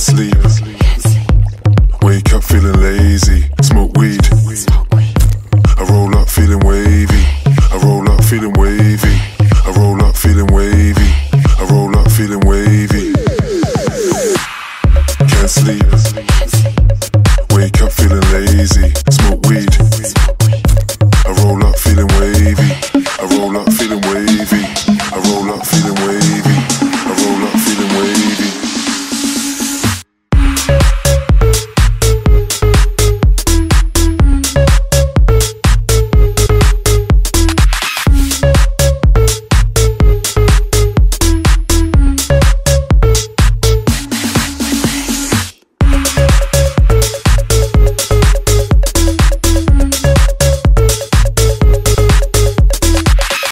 can't sleep. Wake up feeling lazy, smoke weed. I roll up feeling wavy. I roll up feeling wavy. I roll up feeling wavy. I roll up feeling wavy. Can't sleep. Wake up feeling lazy, smoke weed.